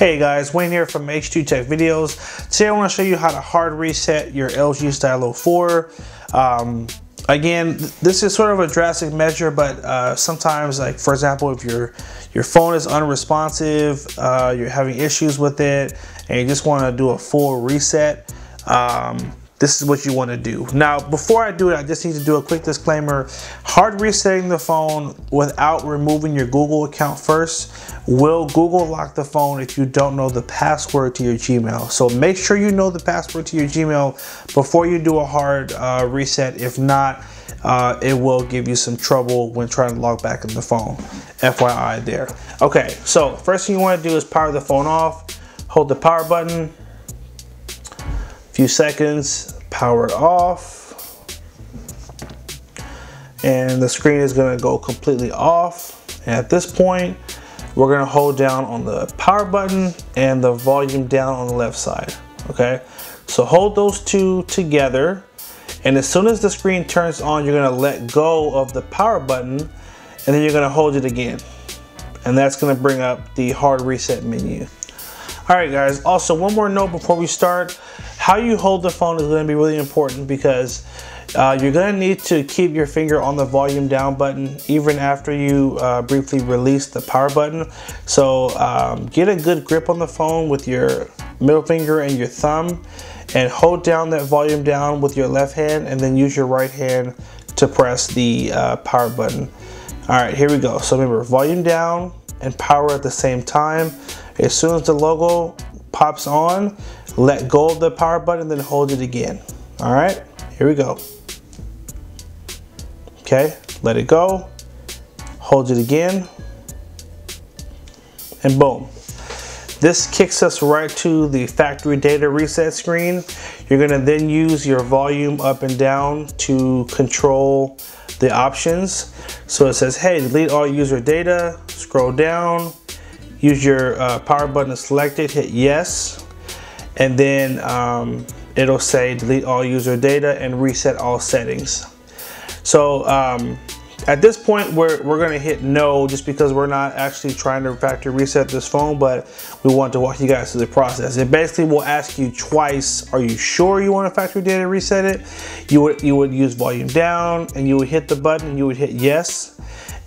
Hey guys, Wayne here from H2 Tech Videos. Today I want to show you how to hard reset your LG Stylo 4. Um, again, this is sort of a drastic measure, but uh, sometimes, like for example, if your your phone is unresponsive, uh, you're having issues with it, and you just want to do a full reset, um, this is what you want to do. Now, before I do it, I just need to do a quick disclaimer. Hard resetting the phone without removing your Google account first will Google lock the phone if you don't know the password to your Gmail. So make sure you know the password to your Gmail before you do a hard uh, reset. If not, uh, it will give you some trouble when trying to log back in the phone. FYI there. Okay, so first thing you want to do is power the phone off. Hold the power button few seconds, power it off. And the screen is gonna go completely off. And at this point, we're gonna hold down on the power button and the volume down on the left side, okay? So hold those two together. And as soon as the screen turns on, you're gonna let go of the power button and then you're gonna hold it again. And that's gonna bring up the hard reset menu. All right, guys. Also, one more note before we start. How you hold the phone is going to be really important because uh, you're going to need to keep your finger on the volume down button even after you uh, briefly release the power button. So um, get a good grip on the phone with your middle finger and your thumb and hold down that volume down with your left hand and then use your right hand to press the uh, power button. All right, here we go. So remember, volume down and power at the same time. As soon as the logo pops on, let go of the power button, then hold it again. All right, here we go. Okay, let it go, hold it again, and boom. This kicks us right to the factory data reset screen. You're gonna then use your volume up and down to control the options. So it says, hey, delete all user data, scroll down, use your uh, power button to select it, hit yes, and then um, it'll say delete all user data and reset all settings. So um, at this point, we're, we're gonna hit no just because we're not actually trying to factory reset this phone, but we want to walk you guys through the process. It basically will ask you twice, are you sure you want to factory data reset it? You would, you would use volume down and you would hit the button, you would hit yes.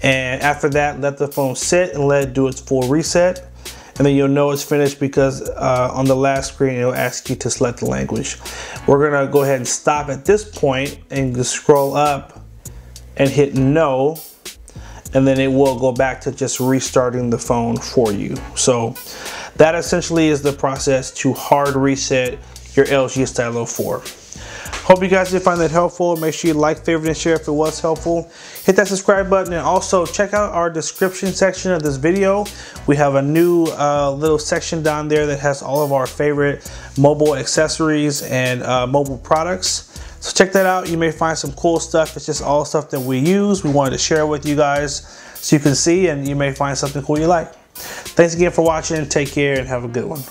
And after that, let the phone sit and let it do its full reset. And then you'll know it's finished because uh, on the last screen, it'll ask you to select the language. We're gonna go ahead and stop at this point and just scroll up and hit no. And then it will go back to just restarting the phone for you. So that essentially is the process to hard reset your LG Stylo 4. Hope you guys did find that helpful. Make sure you like, favorite, and share if it was helpful. Hit that subscribe button and also check out our description section of this video. We have a new uh, little section down there that has all of our favorite mobile accessories and uh, mobile products. So check that out. You may find some cool stuff. It's just all stuff that we use. We wanted to share with you guys so you can see and you may find something cool you like. Thanks again for watching. Take care and have a good one.